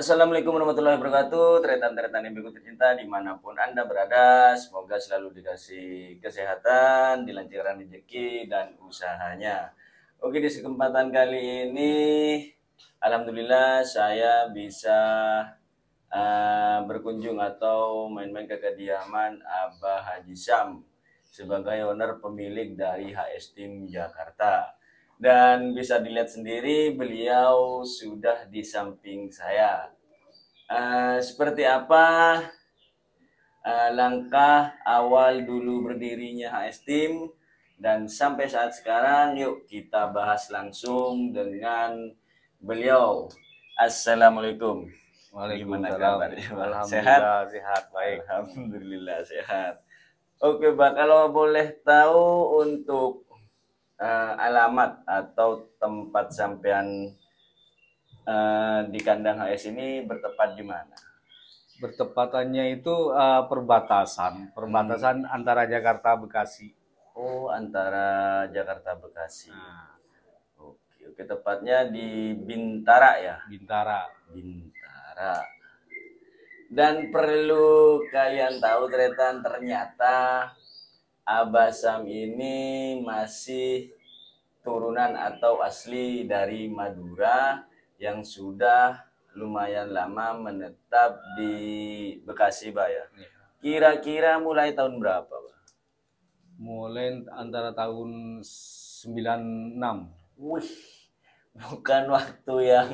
Assalamualaikum warahmatullahi wabarakatuh. Teretan-teretan yang berikut tercinta di mana pun anda berada Semoga selalu dikasih kesehatan, dilancarkan rezeki dan usahanya. Oke di kesempatan kali ini Alhamdulillah saya bisa uh, berkunjung atau main-main ke kediaman Abah Haji Sam Sebagai owner pemilik dari HS Team Jakarta dan bisa dilihat sendiri beliau sudah di samping saya. Eh, seperti apa eh, langkah awal dulu berdirinya HS Team dan sampai saat sekarang yuk kita bahas langsung dengan beliau. Assalamualaikum. Alhamdulillah Sehat? sehat, baik. Alhamdulillah sehat. Oke, Pak, kalau boleh tahu untuk eh, alamat atau tempat sampean eh, di kandang HS ini bertepat di mana? Bertepatannya itu eh, perbatasan, perbatasan Hmm. antara Jakarta Bekasi. Oh, antara Jakarta Bekasi. Nah, Oke, oke tepatnya di Bintara ya. Bintara. Bintara. Dan perlu kalian tahu Tretan ternyata Abah Sam ini masih turunan atau asli dari Madura yang sudah lumayan lama menetap di Bekasi, Pak ya. Iya. Kira-kira mulai tahun berapa, Pak? Mulai antara tahun 96. Wih, bukan waktu yang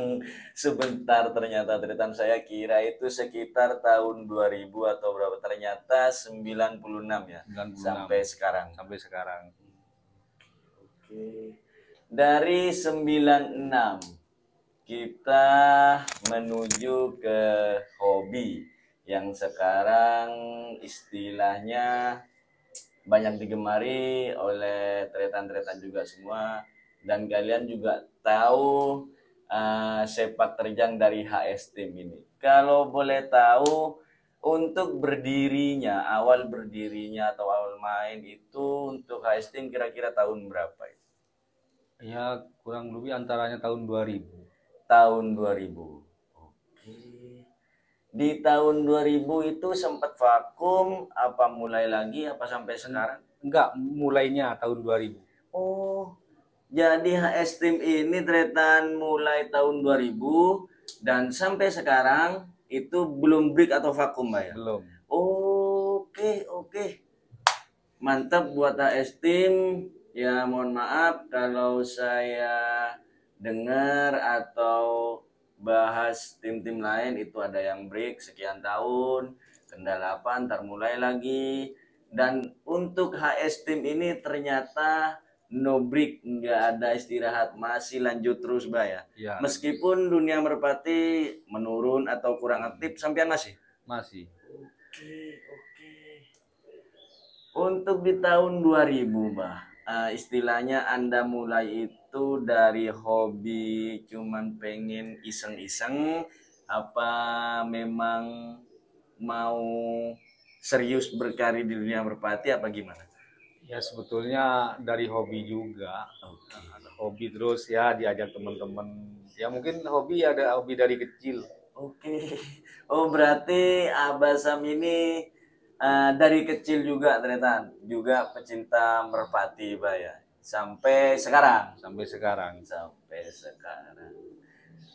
sebentar ternyata Tretan saya kira itu sekitar tahun 2000 atau berapa ternyata 96 ya 96 sampai sekarang. sampai sekarang. Oke. Dari 96 kita menuju ke hobi yang sekarang istilahnya banyak digemari oleh tretan-tretan juga semua dan kalian juga tahu eh, sepak terjang dari HS Team ini. Kalau boleh tahu untuk berdirinya, awal berdirinya atau awal main itu untuk HS Team kira-kira tahun berapa? ya? Ya, kurang lebih antaranya tahun 2000. Tahun 2000. Oke. Di tahun 2000 itu sempat vakum apa mulai lagi apa sampai sekarang? Enggak, mulainya tahun 2000. Oh, jadi HS Team ini tretan mulai tahun 2000 dan sampai sekarang itu belum break atau vakum, Mbak ya? Belum. Oke, oke. Mantap buat HS Team. Ya, mohon maaf kalau saya dengar atau bahas tim-tim lain itu ada yang break sekian tahun, kendala apa, ntar mulai lagi. Dan untuk HS Team ini ternyata no break, nggak ada istirahat, masih lanjut terus, Mbak ya. Ya, Meskipun dunia merpati menurun atau kurang aktif, sampean masih? masih. Oke, oke. Untuk di tahun 2000, Mbah, eh, istilahnya Anda mulai itu dari hobi cuman pengen iseng-iseng apa memang mau serius berkarir di dunia merpati apa gimana? Ya sebetulnya dari hobi juga. Ada hobi terus ya diajak teman-teman. Ya mungkin hobi ada hobi dari kecil. Oke. Oh, berarti Abah Sam ini eh, dari kecil juga ternyata juga pecinta merpati, Mbah ya. Sampai sekarang. sampai sekarang. sampai sekarang.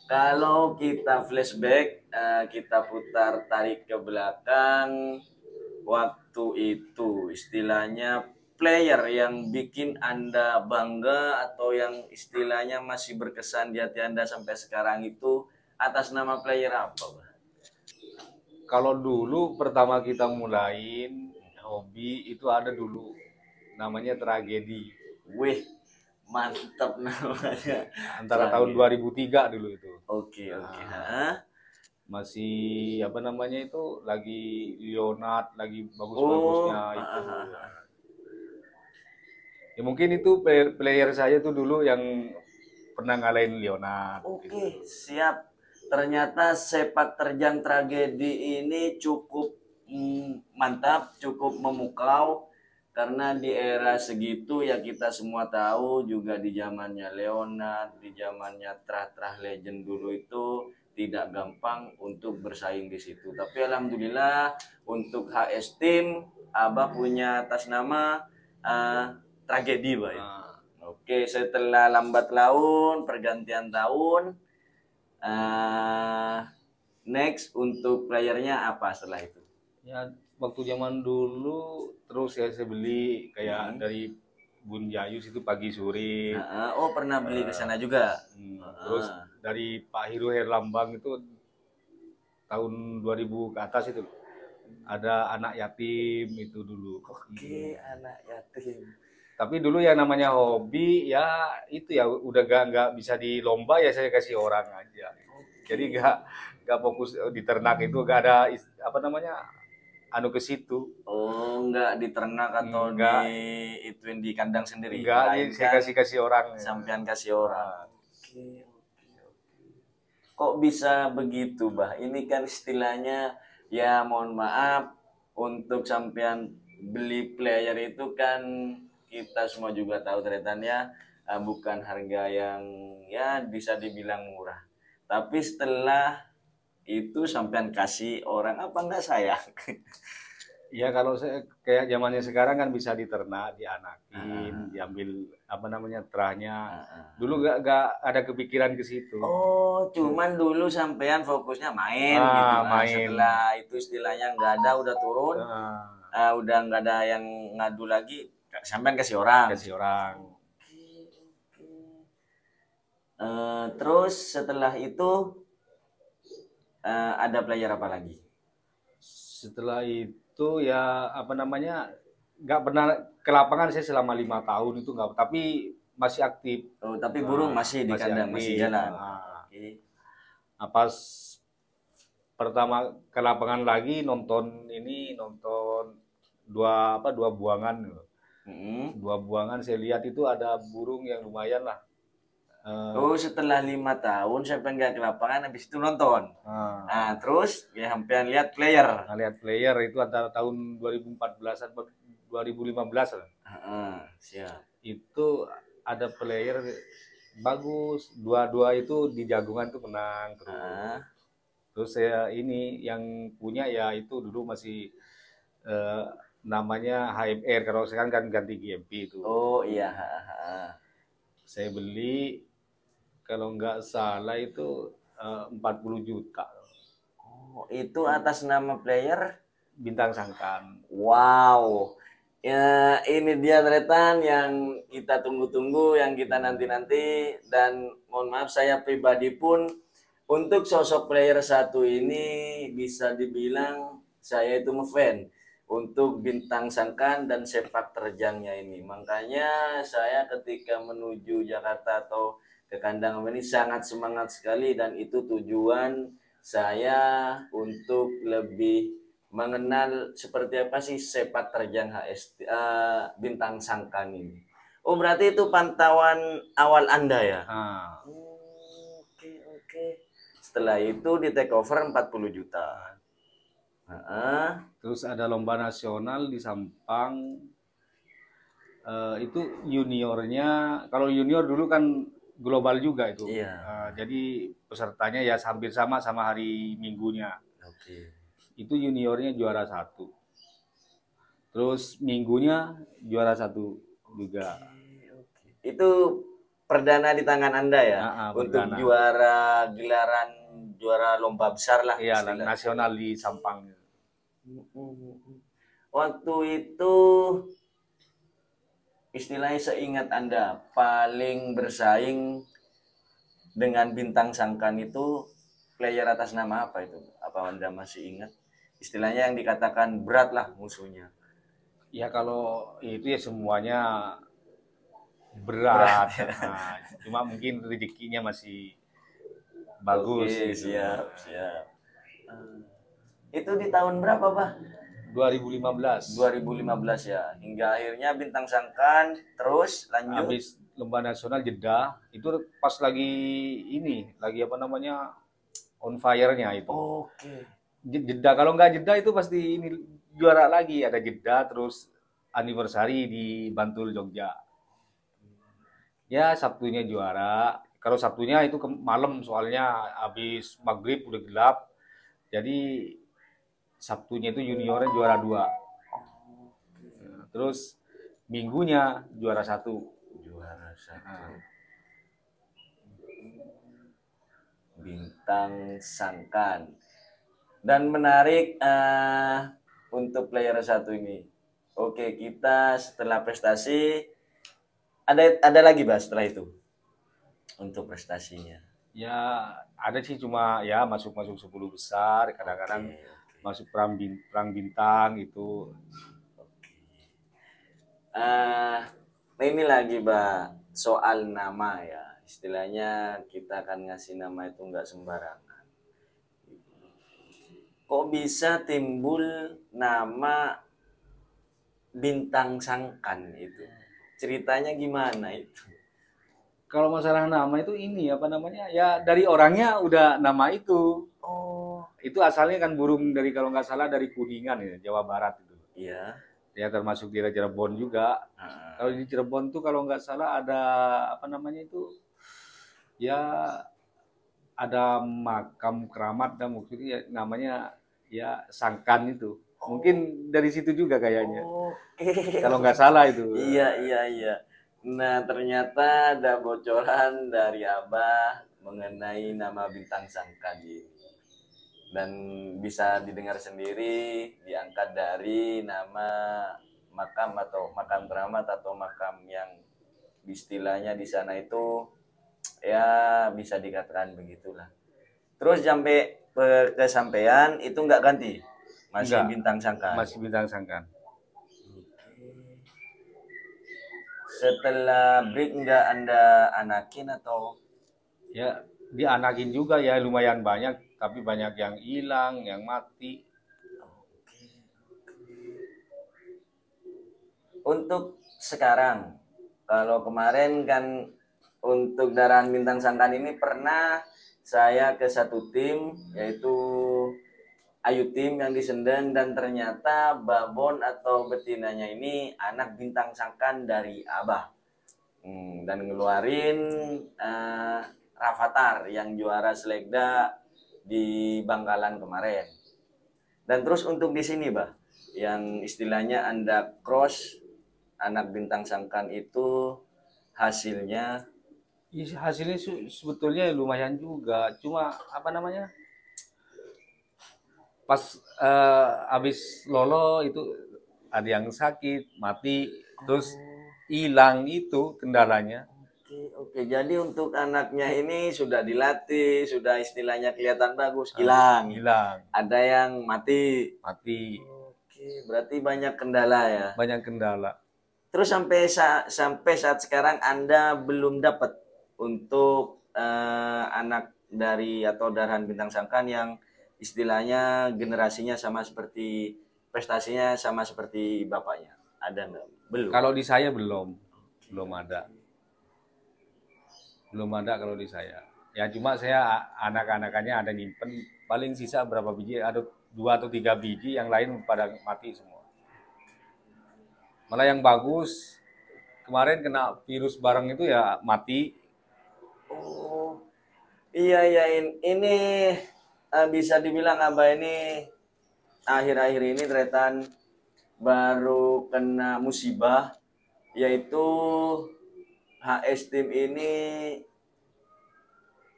Kalau kita flashback, eh, kita putar tarik ke belakang, waktu itu istilahnya player yang bikin Anda bangga atau yang istilahnya masih berkesan di hati Anda sampai sekarang itu atas nama player apa, Pak? Kalau dulu pertama kita mulain hobi itu ada dulu namanya tragedi. Wih, mantap namanya. antara tahun 2003 dulu itu Oke oke. Ah. Hah? masih apa namanya itu lagi Leonard lagi Oh, bagus-bagusnya ah, itu ah, ah. Ya mungkin itu player, player saya tuh dulu yang pernah ngalahin Leonard Oke, gitu. siap. Ternyata sepak terjang tragedi ini cukup mm, mantap, cukup memukau karena di era segitu ya kita semua tahu juga di zamannya Leonard, di zamannya trah-trah legend dulu itu tidak gampang untuk bersaing di situ. Tapi alhamdulillah untuk HS Team Abah punya atas nama eh, tragedi, Pak. ya? Nah, Oke, setelah lambat laun, pergantian tahun, eh next untuk playernya apa setelah itu? ya waktu zaman dulu terus ya saya beli kayak Hmm. dari Bun Jayus itu pagi sore Nah, oh pernah beli ke sana juga? Hmm, terus Ah. dari Pak Hiru Herlambang itu tahun 2000 ke atas itu ada anak yatim itu dulu. Oke, anak yatim. Tapi dulu yang namanya hobi ya itu ya udah gak nggak bisa di lomba ya saya kasih orang aja. Jadi gak gak fokus di ternak itu gak ada apa namanya anu ke situ. Oh, enggak di ternak atau Enggak. di ituin di kandang sendiri? Enggak, jadi saya kasih kasih orang. sampean kasih orang. Oke, oke, oke. Kok bisa begitu, Bah? Ini kan istilahnya ya mohon maaf untuk sampean beli player itu kan kita semua juga tahu teretannya eh, bukan harga yang ya bisa dibilang murah. Tapi setelah itu sampean kasih orang apa enggak sayang? Ya kalau saya kayak zamannya sekarang kan bisa diternak, dianakin, Ah. diambil apa namanya terahnya. Heeh. Dulu gak, gak ada kepikiran ke situ. Oh, cuman dulu sampean fokusnya main Ah, gitu. Main. Setelah itu istilahnya nggak ada, udah turun, Nah, ah, udah nggak ada yang ngadu lagi, sampean kasih orang. kasih orang. Eh, terus setelah itu eh, ada player apa lagi? Setelah itu ya apa namanya nggak pernah ke lapangan saya selama lima tahun itu nggak, tapi masih aktif. Oh, tapi burung Nah, masih di kandang, masih aktif. jalan. Nah, Oke. apa pertama ke lapangan lagi nonton ini nonton dua apa dua buangan Mm-mm. dua buangan saya lihat itu ada burung yang lumayan lah Eh, Oh, setelah lima tahun sampean nggak ke lapangan, habis itu nonton. nah, Nah, terus ya sampean lihat player. Nah, lihat player itu antara tahun 2014-an 2015 lah. Heeh, siap. Itu ada player bagus, dua-dua itu di jagungan tuh menang terus. Heeh. Terus saya ini yang punya ya itu dulu masih eh, namanya HMR kalau sekarang kan ganti GMP itu. Oh iya. Saya beli kalau nggak salah itu eh, 40 juta Oh, itu atas nama player. bintang sangkan. Wow. Ya, ini dia Tretan yang kita tunggu-tunggu, yang kita nanti-nanti dan mohon maaf saya pribadi pun untuk sosok player satu ini bisa dibilang saya itu ngefan untuk bintang sangkan dan sepak terjangnya ini. Makanya saya ketika menuju Jakarta atau ke kandang ini sangat semangat sekali dan itu tujuan saya untuk lebih mengenal seperti apa sih sepak terjang HS eh, bintang sangkan ini. Oh berarti itu pantauan awal Anda ya? Nah, Oke oke. Setelah itu di take over 40 juta. Heeh. Terus ada lomba nasional di Sampang. Eh, itu juniornya, kalau junior dulu kan global juga itu. Iya. Eh, jadi pesertanya ya hampir sama sama hari minggunya. Oke. Itu juniornya juara satu. Terus minggunya juara satu juga. Itu perdana di tangan Anda ya? Ah, untuk perdana. juara gelaran juara lomba besar lah. Iya, nasional di Sampang. Waktu itu istilahnya seingat Anda paling bersaing dengan bintang sangkan itu player atas nama apa itu? Apa Anda masih ingat? Istilahnya yang dikatakan berat lah musuhnya. Ya kalau itu ya semuanya berat. Nah, cuma mungkin rezekinya masih bagus. Oke, gitu. siap, siap. Eh, Itu di tahun berapa, Bah? 2015. 2015 ya. Hingga akhirnya Bintang Sangkan terus lanjut. Habis lomba nasional Jeddah itu pas lagi ini lagi apa namanya on fire-nya itu. Oke. Je- Jeddah kalau nggak Jeddah itu pasti ini juara lagi ada Jeddah terus anniversary di Bantul Jogja. Ya Sabtunya juara. Kalau Sabtunya itu ke malam soalnya habis maghrib udah gelap. Jadi Sabtunya itu juniornya juara dua. Nah, Terus minggunya juara satu. Juara satu. Nah. Bintang Sangkan. Dan menarik eh, untuk player satu ini. Oke, kita setelah prestasi ada ada lagi Bah setelah itu untuk prestasinya. Ya ada sih cuma ya masuk masuk 10 besar. Kadang-kadang oke. Masuk perang, bin- perang bintang itu Eh, ini lagi, Mbak, soal nama ya. Istilahnya kita akan ngasih nama itu nggak sembarangan. Kok bisa timbul nama Bintang Sangkan itu? Ceritanya gimana itu? kalau masalah nama itu ini apa namanya ya dari orangnya udah nama itu Oh, itu asalnya kan burung dari kalau nggak salah dari kuningan ya Jawa Barat itu iya. ya termasuk di Cirebon juga Ah, kalau di Cirebon tuh kalau nggak salah ada apa namanya itu ya ada makam keramat dan maksudnya ya namanya ya sangkan itu mungkin dari situ juga kayaknya Oke. kalau nggak salah itu Iya, iya, iya. Nah, ternyata ada bocoran dari Abah mengenai nama bintang sangkan ini. Dan bisa didengar sendiri diangkat dari nama makam atau makam keramat atau makam yang istilahnya di sana itu ya bisa dikatakan begitulah. Terus sampai ke kesampaian itu nggak ganti, masih Nggak. bintang sangkan. masih bintang sangkan Setelah break nggak anda anakin atau ya dianakin juga ya lumayan banyak tapi banyak yang hilang yang mati untuk sekarang? Kalau kemarin kan untuk darahan bintang sangkan ini pernah saya ke satu tim yaitu Ayu tim yang di Senden dan ternyata babon atau betinanya ini anak bintang sangkan dari Abah. Hmm, dan ngeluarin eh, Rafathar yang juara selekda di Bangkalan kemarin. Dan terus untuk di sini, Bah, yang istilahnya Anda cross anak bintang sangkan itu hasilnya? Ih, hasilnya sebetulnya lumayan juga. Cuma apa namanya? Pas eh, habis lolo itu ada yang sakit mati terus hilang itu kendalanya Oke. Jadi untuk anaknya ini sudah dilatih, sudah istilahnya kelihatan bagus, hilang. hilang Ada yang mati. mati Oke, berarti banyak kendala ya. banyak kendala Terus sampai sa- sampai saat sekarang Anda belum dapat untuk eh, anak dari atau darahan bintang sangkan yang istilahnya generasinya sama seperti prestasinya sama seperti bapaknya. Ada nggak? Belum. kalau di saya belum belum ada belum ada kalau di saya. Ya cuma saya anak-anakannya ada nyimpen. Paling sisa berapa biji? Ada dua atau tiga biji yang lain pada mati semua. Malah yang bagus kemarin kena virus bareng itu ya mati. Oh, iya iya in- ini eh, bisa dibilang abah ini akhir-akhir ini Tretan baru kena musibah yaitu HS tim ini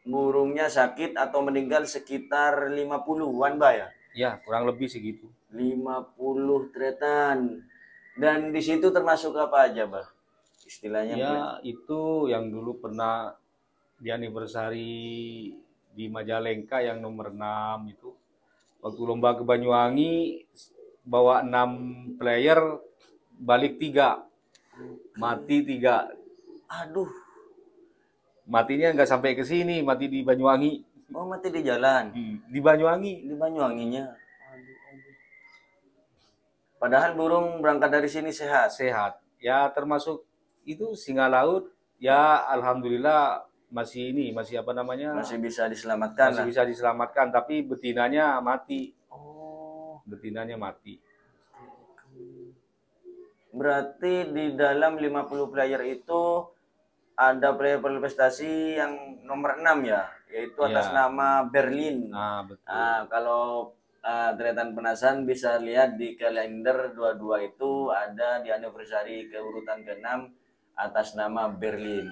burungnya sakit atau meninggal sekitar 50-an Mbak ya. ya kurang lebih segitu 50 Tretan. Dan di situ termasuk apa aja, Bah? Istilahnya ya itu yang dulu pernah di anniversary di Majalengka yang nomor 6 itu waktu lomba ke Banyuwangi bawa 6 player balik tiga mati tiga Aduh, Matinya nggak sampai ke sini, mati di Banyuwangi. oh mati di jalan. Hmm, Di Banyuwangi. Di Banyuwanginya. Aduh, aduh. Padahal burung berangkat dari sini sehat. sehat. Ya termasuk itu singa laut ya alhamdulillah masih ini masih apa namanya Masih bisa diselamatkan. masih lah. bisa diselamatkan tapi betinanya mati Oh, betinanya mati berarti di dalam 50 player itu ada player prestasi yang nomor 6 ya, yaitu atas Iya. nama Berlin. nah betul Ah, kalau ah, deretan penasaran bisa lihat di kalender 22 itu ada di anniversary ke urutan ke-6 atas nama Berlin.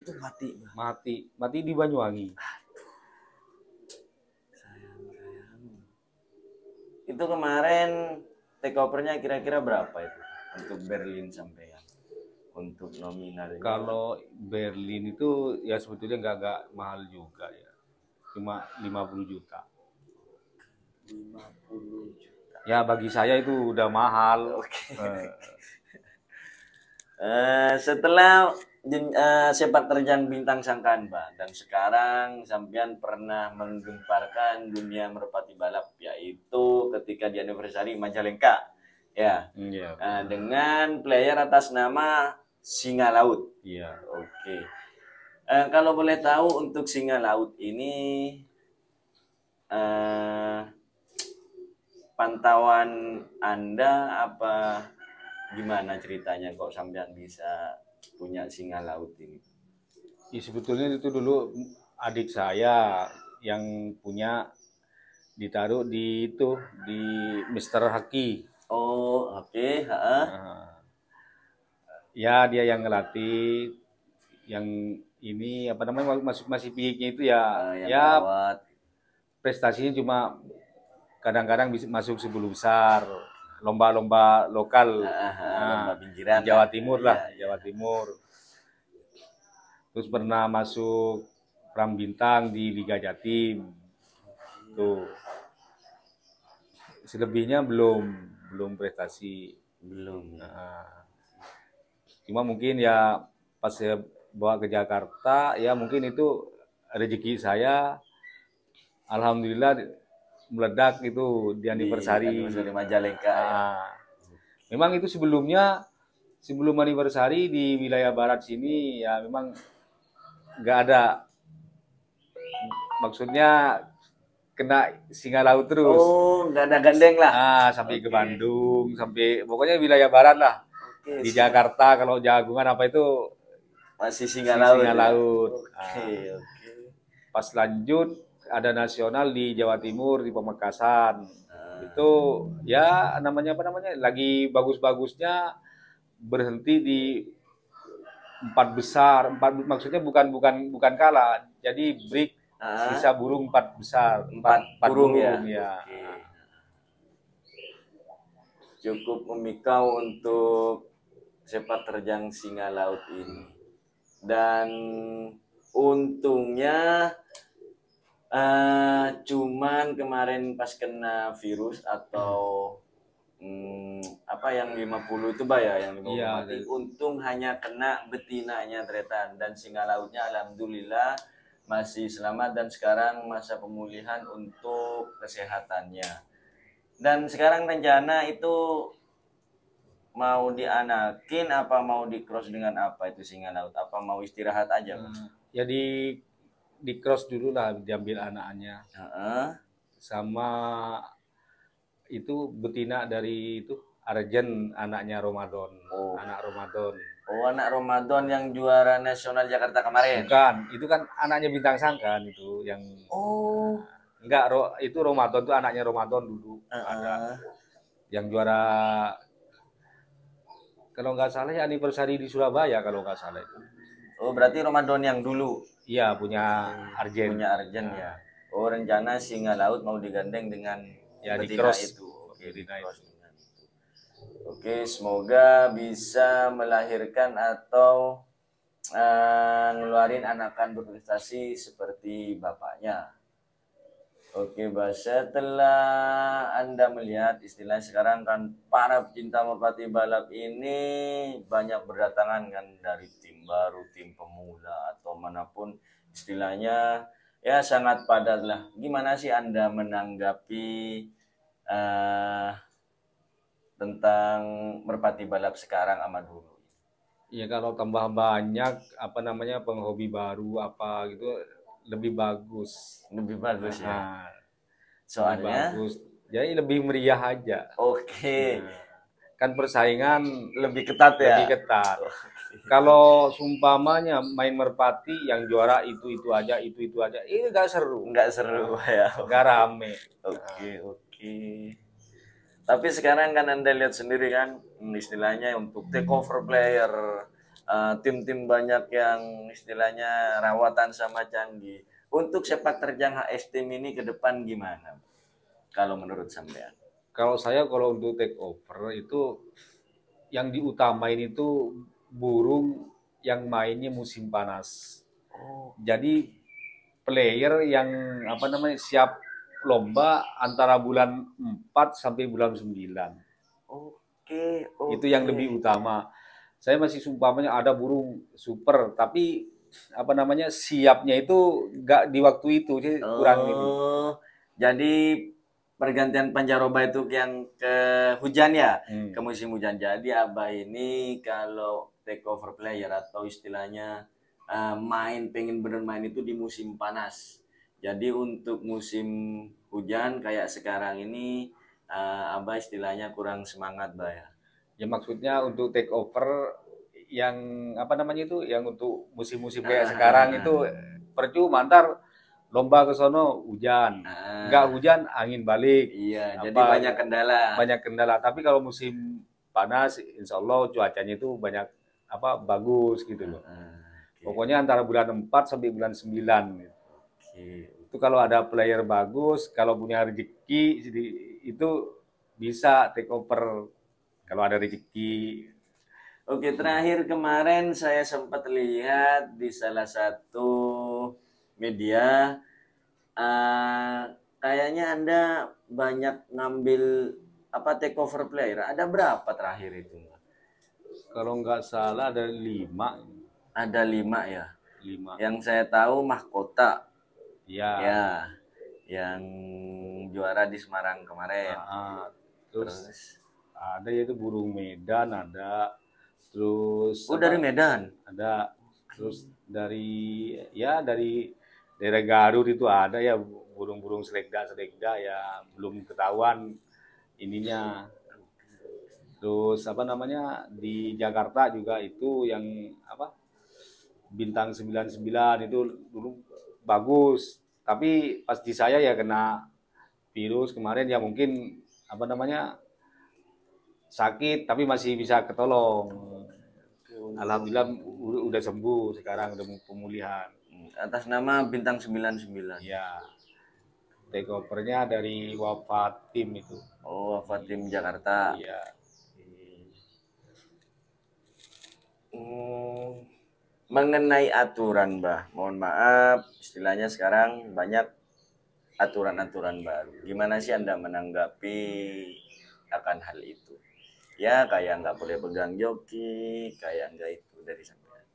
Itu mati. Mati mati di Banyuwangi Sayang, sayang. Itu kemarin take over-nya kira-kira berapa itu untuk Berlin sampai ya? Untuk nominal kalau Berlin itu ya sebetulnya nggak nggak mahal juga ya. Cuma 50 juta. 50 juta. ya bagi saya itu udah mahal. Oke. Eh, Eh, setelah jen- eh, sepak terjang bintang sangkaan Pak. Dan sekarang sampean pernah menggemparkan dunia merpati balap yaitu ketika di anniversary Majalengka ya iya eh, dengan player atas nama Singa Laut iya oke Eh, kalau boleh tahu untuk Singa Laut ini eh, pantauan Anda apa gimana ceritanya kok sampean bisa punya singa laut ini? Ya, sebetulnya itu dulu adik saya yang punya ditaruh di itu di Mr. Haki. Oh, oke, heeh. Nah, ya dia yang ngelatih yang ini apa namanya masuk masih piiknya itu ya yang ya prestasinya cuma kadang-kadang bisa masuk sepuluh besar lomba-lomba lokal Heeh, heeh, Nah, lomba pinggiran Jawa lah. Timur lah, iya. Jawa Timur. Terus pernah masuk Pram Bintang di Liga Jatim. Tuh. Selebihnya belum belum prestasi. Belum. Nah, cuma mungkin ya pas saya bawa ke Jakarta ya mungkin itu rezeki saya alhamdulillah meledak itu di anniversary. Di Majalengka. ya. Ah. Memang itu sebelumnya sebelum anniversary di wilayah barat sini ya memang nggak ada maksudnya kena singa laut terus. Oh, nggak ada gandeng lah. Ah, sampai ke Oke. Bandung, sampai pokoknya wilayah barat lah. Oke, Di siap. Jakarta kalau jagungan apa itu masih singa si- laut. singa ya? laut. Oke, Ah. oke. pas lanjut ada nasional di Jawa Timur di Pamekasan. Ah, itu ya namanya apa namanya lagi bagus-bagusnya berhenti di empat besar empat maksudnya bukan bukan bukan kalah jadi break ah, sisa burung empat besar empat burung ya. ya Oke. Cukup memikau untuk sepak terjang singa laut ini. Dan untungnya eh cuman kemarin pas kena virus atau hmm, apa yang 50 itu bah ya yang 50 Iya, mati. Untung hanya kena betinanya tretan dan singa lautnya alhamdulillah masih selamat dan sekarang masa pemulihan untuk kesehatannya. Dan sekarang rencana itu mau dianakin apa mau di cross dengan apa itu singa laut? Apa mau istirahat aja? Bang? ya di di cross dulu lah diambil anaknya Heeh. sama itu betina dari itu Arjen anaknya Ramadan Oh. anak Ramadan Oh anak Ramadan yang juara nasional Jakarta kemarin. bukan itu kan anaknya bintang sangkan itu yang Oh. Enggak, Ro, itu Ramadan tuh anaknya Ramadan dulu. Heeh. Yang juara kalau nggak salah ya anniversary di Surabaya kalau nggak salah itu. Oh berarti Ramadan yang dulu Iya, punya Arjen. punya Arjen ya. Oh rencana singa laut mau digandeng dengan Ya, di cross. itu. Oke, di cross itu. Oke, semoga bisa melahirkan atau eh, ngeluarin anakan berprestasi seperti bapaknya. Oke, Bah. Setelah Anda melihat istilah sekarang kan para pecinta merpati balap ini banyak berdatangan kan dari tim baru, tim pemula atau mana pun istilahnya ya sangat padat lah. Gimana sih Anda menanggapi eh, tentang merpati balap sekarang sama dulu? Ya kalau tambah banyak apa namanya penghobi baru apa gitu lebih bagus. Lebih bagus ya. Nah, lebih Soalnya, bagus. Jadi lebih meriah aja. oke, Nah, kan persaingan lebih ketat ya. lebih ketat. Kalau sumpamanya main merpati yang juara itu itu aja itu itu aja, ini gak seru, Nggak seru ya. gak rame. Oke, oke. Tapi sekarang kan Anda lihat sendiri kan, istilahnya untuk take over player, eh, tim-tim banyak yang istilahnya rawatan sama canggih. Untuk sepak terjang HS Team ini ke depan gimana? Kalau menurut sampean? Kalau saya kalau untuk take over itu yang diutamain itu burung yang mainnya musim panas. Oh, Jadi player yang apa namanya siap lomba antara bulan 4 sampai bulan 9. oke, Itu yang oke. lebih utama. Saya masih sumpamanya ada burung super, tapi apa namanya siapnya itu nggak di waktu itu, jadi kurang ini. Oh, jadi pergantian pancaroba itu yang ke hujan ya? Hmm. ke musim hujan. Jadi Abah ini kalau take over player atau istilahnya eh, main pengen bener main itu di musim panas. Jadi untuk musim hujan kayak sekarang ini eh, Abah istilahnya kurang semangat Bah ya. Ya maksudnya untuk take over yang apa namanya itu, yang untuk musim-musim kayak Ah. sekarang itu percuma ntar lomba ke sono hujan, Ah, nggak hujan angin balik, Iya, jadi Apa- banyak kendala. banyak kendala. Tapi kalau musim panas, insya Allah cuacanya itu banyak apa bagus gitu loh. Ah, oke, Pokoknya antara bulan 4 sampai bulan 9 gitu. Oke. Itu kalau ada player bagus, kalau punya rezeki jadi itu bisa take over kalau ada rezeki. Oke, terakhir kemarin saya sempat lihat di salah satu media, eh, kayaknya Anda banyak ngambil apa take over player. Ada berapa terakhir itu? Kalau nggak salah ada lima, Ada lima ya. lima. Yang saya tahu mahkota, Ya. ya, yang juara di Semarang kemarin. Ah, terus Terus, ada yaitu burung Medan ada, terus oh apa, dari Medan. ada, terus dari ya dari daerah Garut itu ada ya burung-burung selekda selekda ya belum ketahuan ininya. Terus apa namanya di Jakarta juga itu yang apa bintang 99 itu dulu bagus. Tapi pas di saya ya kena virus kemarin ya mungkin apa namanya sakit tapi masih bisa ketolong. Alhamdulillah udah sembuh sekarang udah pemulihan. Atas nama bintang 99. Ya. Take over-nya dari wafat tim itu. Oh, Fatim Jakarta. Iya. Hmm, mengenai aturan, Bah. Mohon maaf, istilahnya sekarang banyak aturan-aturan baru. Gimana sih Anda menanggapi akan hal itu? Ya, kayak nggak boleh pegang joki, kayak nggak itu dari sampean.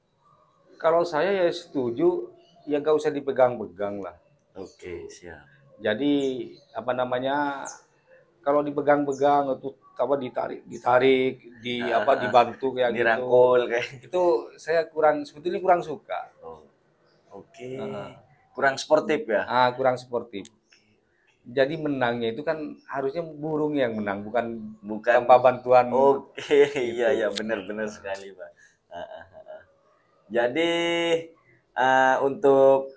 Kalau saya ya setuju ya gak usah dipegang-pegang lah. Oke, siap. Jadi apa namanya kalau dipegang-pegang itu apa ditarik ditarik di Ah, apa dibantu kayak gitu Dirangkul kayak. itu saya kurang sebetulnya kurang suka Oh, Oke. Ah. Kurang sportif ya? ah kurang sportif jadi menangnya itu kan harusnya burung yang menang bukan Bukan tanpa bantuan Oke, iya Gitu. iya benar-benar sekali, Pak. Jadi ah, untuk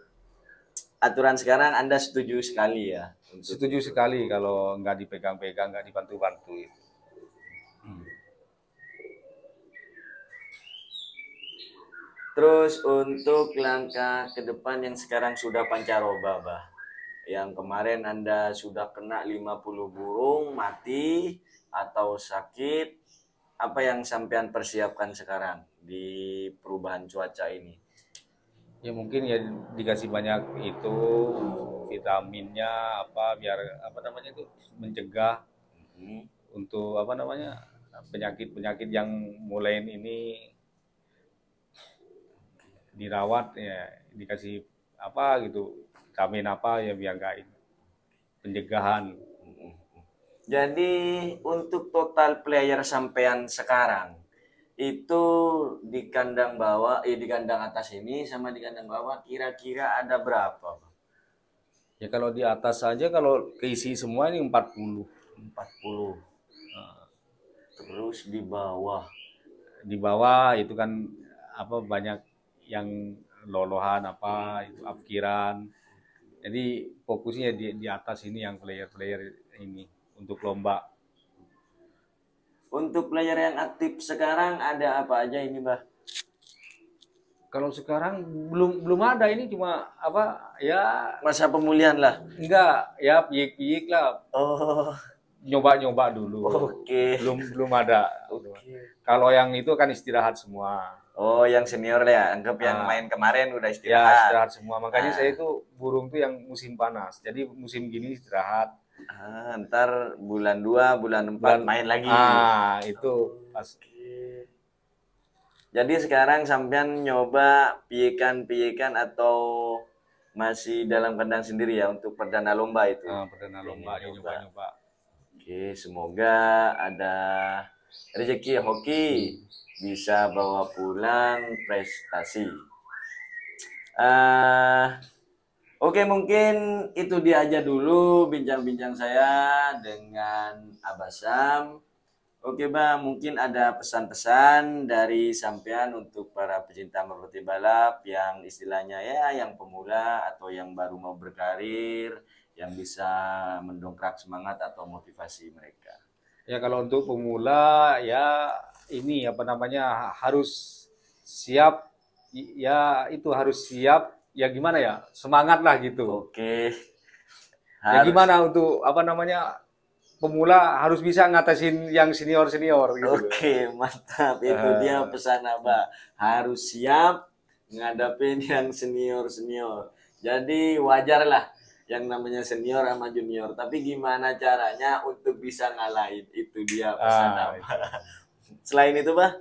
aturan sekarang Anda setuju sekali ya setuju sekali kalau nggak dipegang-pegang nggak dibantu-bantu itu. Terus untuk langkah ke depan yang sekarang sudah pancaroba, Bah. Yang kemarin Anda sudah kena 50 burung mati atau sakit. Apa yang sampean persiapkan sekarang di perubahan cuaca ini? ya mungkin ya dikasih banyak itu vitaminnya apa biar apa namanya itu mencegah Hmm. untuk apa namanya penyakit-penyakit yang mulai ini dirawat ya dikasih apa gitu vitamin apa ya biar nggak ini. pencegahan Jadi untuk total player sampean sekarang itu di kandang bawah, eh di kandang atas ini sama di kandang bawah kira-kira ada berapa? Ya kalau di atas saja kalau keisi semua ini 40 40. Terus di bawah. di bawah itu kan apa banyak yang lolohan apa itu apkiran jadi fokusnya di di atas ini yang player-player ini untuk lomba Untuk player yang aktif sekarang ada apa aja ini, Bah? kalau sekarang belum belum ada ini cuma apa ya Masa pemulihan lah. enggak ya piyik-piyik lah Oh, nyoba-nyoba dulu oke. belum belum ada Oke. kalau yang itu kan istirahat semua Oh, yang senior ya. Anggap yang Ah. main kemarin udah ya istirahat. istirahat semua makanya Ah. saya itu burung tuh yang musim panas jadi musim gini istirahat Ah, ntar bulan 2, bulan 4 Bulan- main lagi. ah itu pas Jadi sekarang sampean nyoba piyekan-piyekan atau masih dalam kandang sendiri ya untuk perdana lomba itu. ah, perdana lomba Iya, nyoba nyoba Oke, semoga ada rezeki hoki bisa bawa pulang prestasi. Ah, Oke, mungkin itu dia aja dulu bincang-bincang saya dengan Abasam. Oke, Bang, mungkin ada pesan-pesan dari sampean untuk para pecinta merpati balap yang istilahnya ya yang pemula atau yang baru mau berkarir yang bisa mendongkrak semangat atau motivasi mereka. Ya kalau untuk pemula ya ini apa namanya harus siap ya itu harus siap ya gimana ya semangat lah gitu Oke. ya Harus- gimana untuk apa namanya pemula harus bisa ngatasin yang senior senior gitu Oke, mantap. Itu Eh. dia pesan Abah. Harus siap ngadapin yang senior-senior. Jadi wajar lah yang namanya senior sama junior. Tapi gimana caranya untuk bisa ngalahin? Itu dia pesan Ah, Abah. Selain itu, Bah?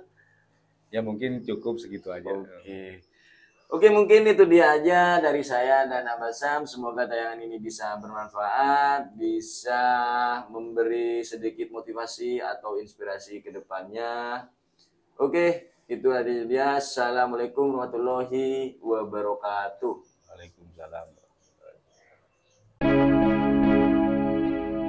ya mungkin cukup segitu aja Oke. Oke, mungkin itu dia aja dari saya dan Abasam. Semoga tayangan ini bisa bermanfaat, bisa memberi sedikit motivasi atau inspirasi ke depannya. Oke, itu aja dia. Assalamualaikum warahmatullahi wabarakatuh. Waalaikumsalam